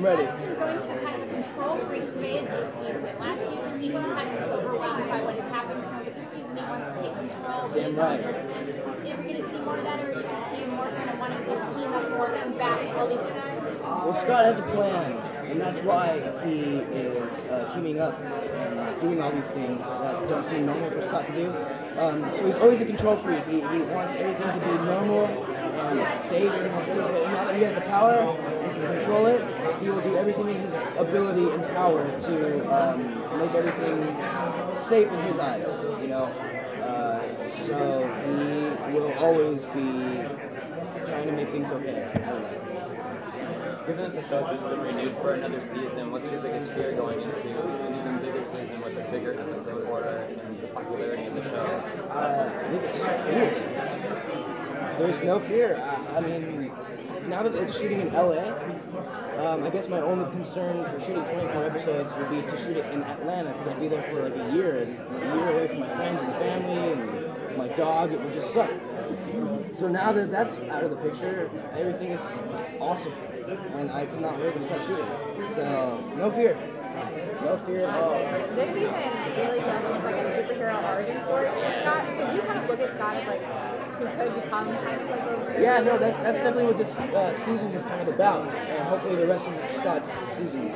I'm ready. You're going to kind of control freak phase this season. Last season, he was kind of overwhelmed by what had happened to him, but this season he wants to take control. Damn right. If you're going to see more of that, or are you going to see more kind of wanting to team up more and back all these guys? Well, Scott has a plan, and that's why he is uh, teaming up and doing all these things that don't seem normal for Scott to do. Um, so he's always a control freak. He, he wants everything to be normal and safe, and he wants everything. And now that he has the power and can control it, he will do everything in his ability and power to um, make everything safe in his eyes. You know, uh, so he will always be trying to make things okay. I don't know. Given that the show's just been renewed for another season, what's your biggest fear going into an even bigger season with a bigger episode order and the popularity of the show? Uh, I think it's fear. There's no fear. I, mean, now that it's shooting in LA, um, I guess my only concern for shooting 24 episodes would be to shoot it in Atlanta because I'd be there for like a year and a year away from my friends and family and my dog. It would just suck. So now that that's out of the picture, everything is awesome, and I cannot wait to start shooting. So no fear, no fear at all. This season really feels almost like a superhero origin story for Scott. So do you kind of look at Scott as like could become kind of like a Yeah, no, that's that's definitely what this uh, season is kind of about, and hopefully the rest of Scott's seasons.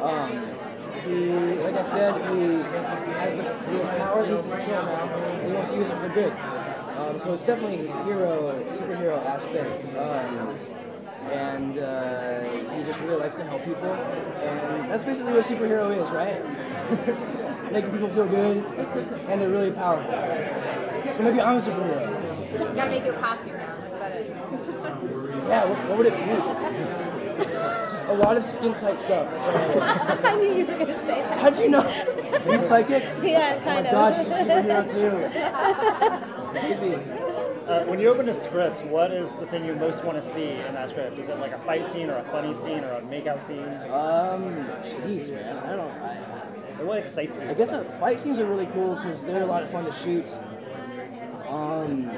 Um, he, like I said, he has the he has power, he can control now. He wants to use it for good. Um, so it's definitely hero, superhero aspect. Um, and uh, he just really likes to help people, and that's basically what a superhero is, right? Making people feel good, and they're really powerful. So maybe I'm a superhero. You gotta make you a costume now. That's about it. Yeah, what, what would it be? Just a lot of skin tight stuff. I knew you were going to say that. How'd you know? Are you psychic? Yeah, Oh my kind of. god, she's a superhero too. Crazy. Uh, when you open a script, what is the thing you most want to see in that script? Is it like a fight scene or a funny scene or a makeout scene? Um, jeez, man. I don't. I, Or what excites you? I guess uh, fight scenes are really cool because they're a lot of fun to shoot. Um,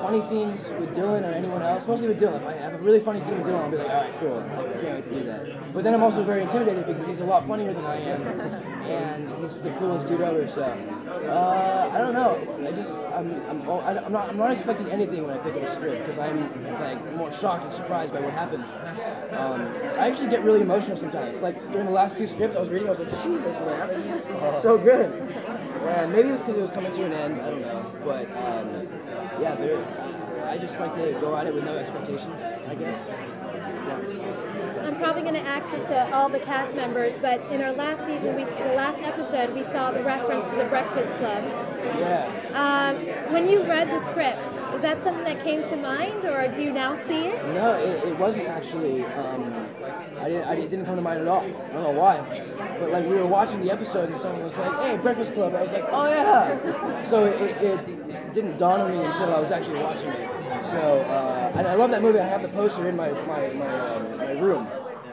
funny scenes with Dylan or anyone else, mostly with Dylan. If I have a really funny scene with Dylan, I'll be like, all right, cool. I can't wait to do that. But then I'm also very intimidated because he's a lot funnier than I am, and he's the coolest dude ever. So, uh, I don't know. I just I'm I'm I'm not I'm not expecting anything when I pick up a script because I'm like more shocked and surprised by what happens. Um, I actually get really emotional sometimes. Like during the last two scripts I was reading, I was like, Jesus, man, this is, this is so good. And maybe it was because it was coming to an end. I don't know, but um, yeah, there- I just like to go at it with no expectations. I guess. I'm probably going to ask this to all the cast members, but in our last season, we, the last episode, we saw the reference to the Breakfast Club. Yeah. Um, when you read the script, that something that came to mind, or do you now see it? No, it, it wasn't actually. Um, I didn't. I didn't come to mind at all. I don't know why, but like we were watching the episode and someone was like, "Hey, Breakfast Club." I was like, "Oh yeah." So it, it, it didn't dawn on me until I was actually watching it. So uh, and I love that movie. I have the poster in my my my, um, my room.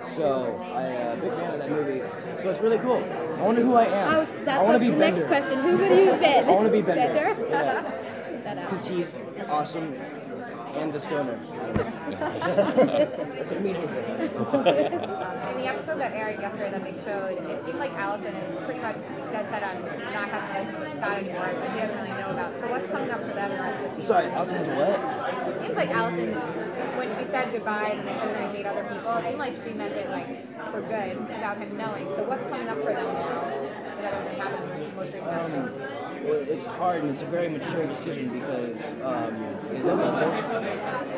So I uh, big fan of that movie. So it's really cool. I wonder who I am. I was, I want to be the Bender. next question. Who would you bet? I want to be Bender. Bender? Yeah. Put that out. Because he's awesome and the stoner. That's a meaning. In the episode that aired yesterday that they showed, it seemed like Allison is pretty much dead set on not having a relationship with Scott anymore, and he doesn't really know about. So what's coming up for them the rest of the season? Sorry, Allison's what? It seems like Allison, when she said goodbye and they said they're going to date other people, it seemed like she meant it like for good without him knowing. So what's coming up for them now that everything happened in the most recent Um, episode? well, it's hard and it's a very mature decision because um, they love each other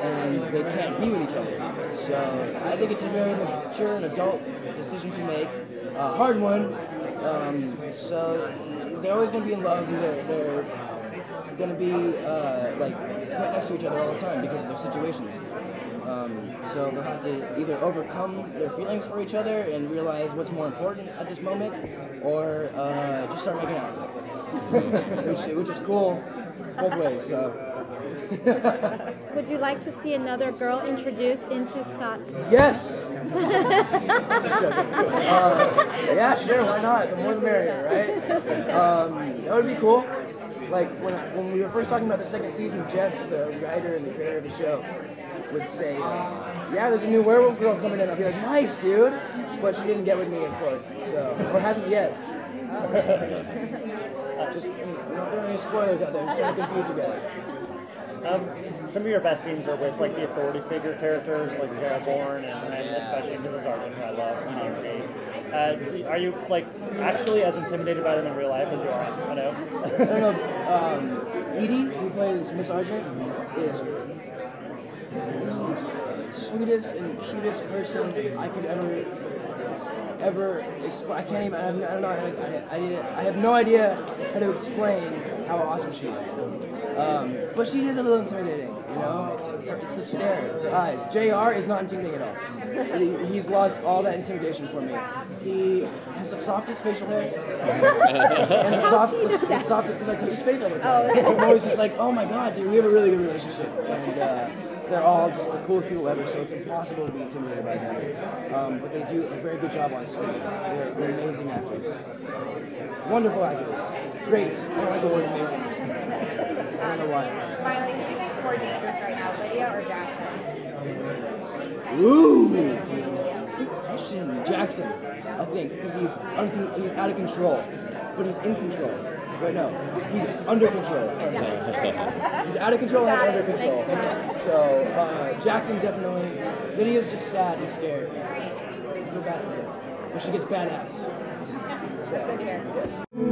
and they can't be with each other. So I think it's a very mature and adult decision to make, a hard one. Um, so they're always going to be in love they're, they're going to be uh, like right next to each other all the time because of their situations. Um, so they'll have to either overcome their feelings for each other and realize what's more important at this moment, or uh, just start making out, which, which is cool both ways. So Would you like to see another girl introduced into Scott's? yes, just joking. Uh, yeah, sure, why not? The more the merrier, right? Um, that would be cool. Like when, when we were first talking about the second season, Jeff, the writer and the creator of the show, would say, "Yeah, there's a new werewolf girl coming in," I'd be like, "Nice, dude," but she didn't get with me, of course, so or hasn't yet. Just you know, don't throw any spoilers out there. Just trying to confuse you guys. Um, some of your best scenes are with like the authority figure characters like JR Bourne and, and especially Mrs. Argent, who I love, Gaze. Uh, do, are you like actually as intimidated by them in real life as you are? I know. I don't know. Um, Eaddy, who plays Miss Argent, is sweetest and cutest person I could ever ever explain. I can't even. I, have, I don't know. How to, I, I, I have no idea how to explain how awesome she is. Um, but she is a little intimidating, you know. It's the stare, her eyes. Jr. is not intimidating at all. He- He's lost all that intimidation for me. He has the softest facial hair and the soft, the, the soft because I touch his face all the time. I'm always just like, oh my god, dude, we have a really good relationship, and uh, they're all just the coolest people ever. So it's impossible to be intimidated by them. Um, but they do a very good job on screen. They're, they're amazing actors, wonderful actors, great. I don't like the word amazing. I don't know why. Finally, who do you think's more dangerous right now, Lydia or Jackson? Ooh, good question. Jackson, I think, because he's he's out of control, but he's in control. Wait, no, he's under control. He's out of control and Got under control. So uh, Jackson definitely. Lydia's just sad and scared. I feel bad for her, but she gets badass. That's good to hear. Yes.